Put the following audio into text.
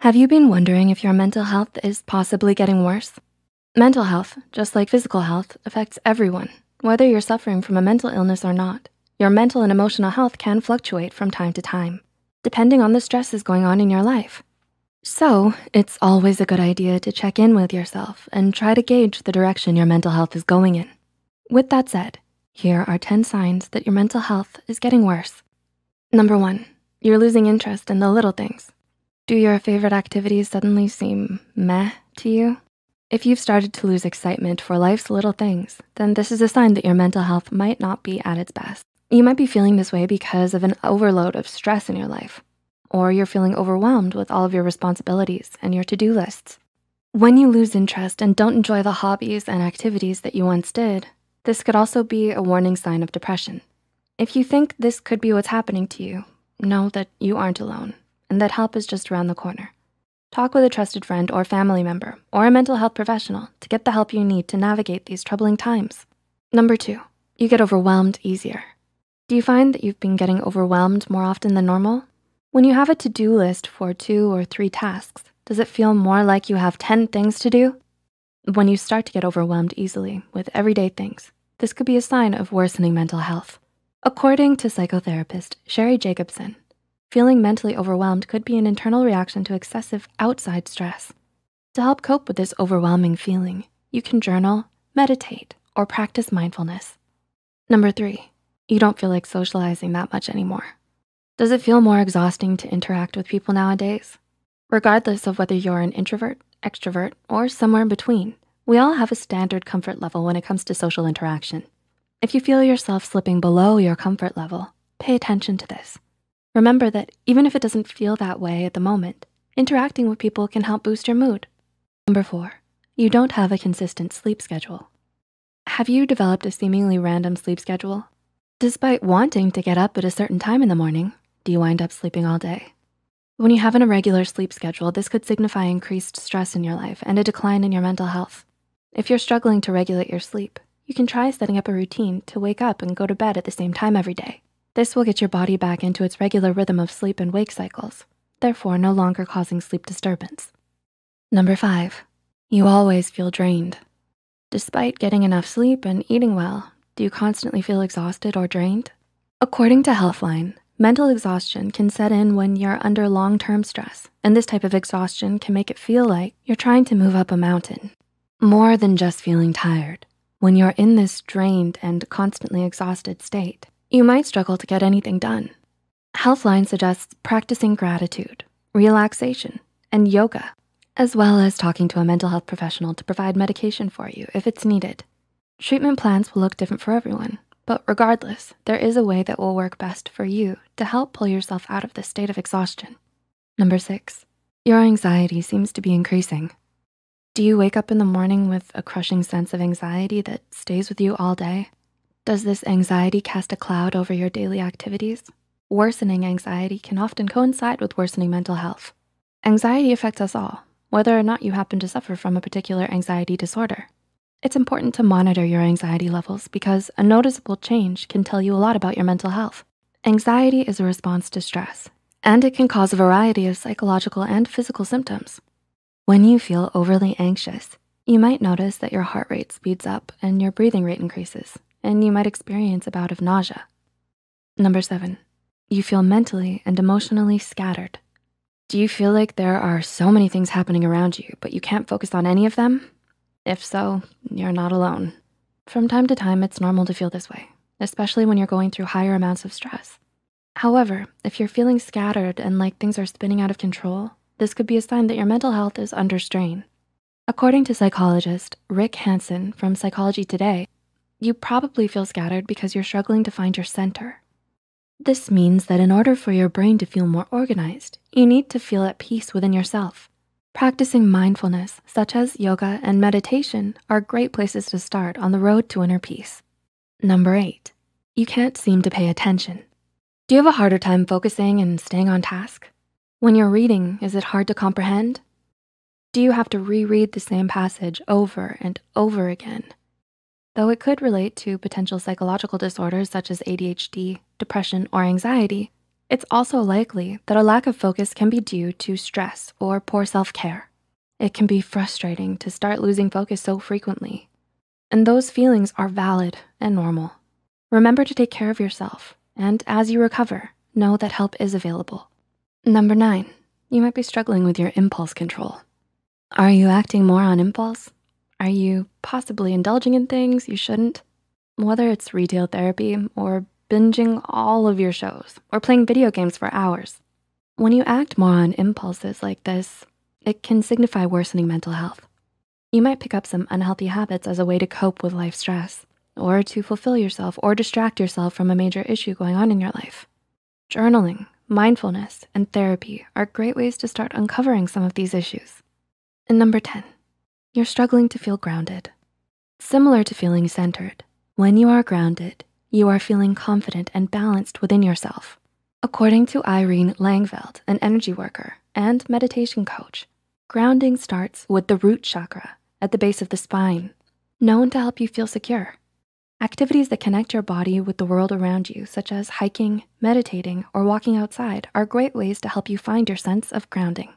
Have you been wondering if your mental health is possibly getting worse? Mental health, just like physical health, affects everyone. Whether you're suffering from a mental illness or not, your mental and emotional health can fluctuate from time to time, depending on the stresses going on in your life. So it's always a good idea to check in with yourself and try to gauge the direction your mental health is going in. With that said, here are 10 signs that your mental health is getting worse. Number one, you're losing interest in the little things. Do your favorite activities suddenly seem meh to you? If you've started to lose excitement for life's little things, then this is a sign that your mental health might not be at its best. You might be feeling this way because of an overload of stress in your life, or you're feeling overwhelmed with all of your responsibilities and your to-do lists. When you lose interest and don't enjoy the hobbies and activities that you once did, this could also be a warning sign of depression. If you think this could be what's happening to you, know that you aren't alone and that help is just around the corner. Talk with a trusted friend or family member or a mental health professional to get the help you need to navigate these troubling times. Number two, you get overwhelmed easier. Do you find that you've been getting overwhelmed more often than normal? When you have a to-do list for two or three tasks, does it feel more like you have 10 things to do? When you start to get overwhelmed easily with everyday things, this could be a sign of worsening mental health. According to psychotherapist Sherry Jacobson, Feeling mentally overwhelmed could be an internal reaction to excessive outside stress. To help cope with this overwhelming feeling, you can journal, meditate, or practice mindfulness. Number three, you don't feel like socializing that much anymore. Does it feel more exhausting to interact with people nowadays? Regardless of whether you're an introvert, extrovert, or somewhere in between, we all have a standard comfort level when it comes to social interaction. If you feel yourself slipping below your comfort level, pay attention to this. Remember that even if it doesn't feel that way at the moment, interacting with people can help boost your mood. Number four, you don't have a consistent sleep schedule. Have you developed a seemingly random sleep schedule? Despite wanting to get up at a certain time in the morning, do you wind up sleeping all day? When you have an irregular sleep schedule, this could signify increased stress in your life and a decline in your mental health. If you're struggling to regulate your sleep, you can try setting up a routine to wake up and go to bed at the same time every day. This will get your body back into its regular rhythm of sleep and wake cycles, therefore no longer causing sleep disturbance. Number five, you always feel drained. Despite getting enough sleep and eating well, do you constantly feel exhausted or drained? According to Healthline, mental exhaustion can set in when you're under long-term stress, and this type of exhaustion can make it feel like you're trying to move up a mountain. More than just feeling tired, when you're in this drained and constantly exhausted state, you might struggle to get anything done. Healthline suggests practicing gratitude, relaxation, and yoga, as well as talking to a mental health professional to provide medication for you if it's needed. Treatment plans will look different for everyone, but regardless, there is a way that will work best for you to help pull yourself out of this state of exhaustion. Number six, your anxiety seems to be increasing. Do you wake up in the morning with a crushing sense of anxiety that stays with you all day? Does this anxiety cast a cloud over your daily activities? Worsening anxiety can often coincide with worsening mental health. Anxiety affects us all, whether or not you happen to suffer from a particular anxiety disorder. It's important to monitor your anxiety levels because a noticeable change can tell you a lot about your mental health. Anxiety is a response to stress, and it can cause a variety of psychological and physical symptoms. When you feel overly anxious, you might notice that your heart rate speeds up and your breathing rate increases and you might experience a bout of nausea. Number seven, you feel mentally and emotionally scattered. Do you feel like there are so many things happening around you, but you can't focus on any of them? If so, you're not alone. From time to time, it's normal to feel this way, especially when you're going through higher amounts of stress. However, if you're feeling scattered and like things are spinning out of control, this could be a sign that your mental health is under strain. According to psychologist Rick Hanson from Psychology Today, you probably feel scattered because you're struggling to find your center. This means that in order for your brain to feel more organized, you need to feel at peace within yourself. Practicing mindfulness, such as yoga and meditation, are great places to start on the road to inner peace. Number eight, you can't seem to pay attention. Do you have a harder time focusing and staying on task? When you're reading, is it hard to comprehend? Do you have to reread the same passage over and over again? Though it could relate to potential psychological disorders such as ADHD, depression, or anxiety, It's also likely that a lack of focus can be due to stress or poor self-care. It can be frustrating to start losing focus so frequently. And those feelings are valid and normal. Remember to take care of yourself. And as you recover, know that help is available. Number nine, you might be struggling with your impulse control. Are you acting more on impulse? Are you possibly indulging in things you shouldn't? Whether it's retail therapy or binging all of your shows or playing video games for hours. When you act more on impulses like this, it can signify worsening mental health. You might pick up some unhealthy habits as a way to cope with life stress or to fulfill yourself or distract yourself from a major issue going on in your life. Journaling, mindfulness, and therapy are great ways to start uncovering some of these issues. And number 10, you're struggling to feel grounded. Similar to feeling centered, when you are grounded, you are feeling confident and balanced within yourself. According to Irene Langeveld, an energy worker and meditation coach, grounding starts with the root chakra at the base of the spine, known to help you feel secure. Activities that connect your body with the world around you, such as hiking, meditating, or walking outside are great ways to help you find your sense of grounding.